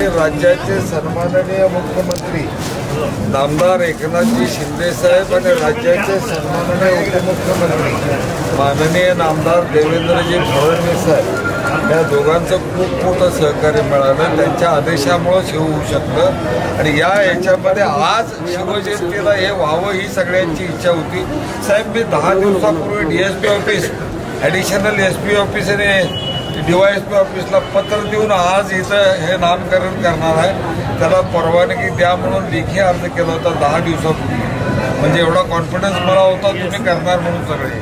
राज्याचे सन्माननीय मुख्यमंत्री नामदार एकनाथजी शिंदेसाहेब आणि राज्याचे सन्माननीय उपमुख्यमंत्री माननीय नामदार देवेंद्रजी फडणवीस साहेब. या दोघांचं खूप मोठं सहकार्य मिळालं. त्यांच्या आदेशामुळं शिव होऊ शकतं आणि या याच्यामध्ये आज शिवजयंतीला हे व्हावं ही सगळ्यांची इच्छा होती. साहेब मी दहा दिवसापूर्वी D S P office additional S P office DYSP ऑफिसला पत्र देऊन आज इथं हे नामकरण करणार आहे. त्याला परवानगी द्या म्हणून लेखी अर्ज केला होता दहा दिवसापूर्वी. म्हणजे एवढा कॉन्फिडन्स मला होता तुम्ही करणार म्हणून सगळे.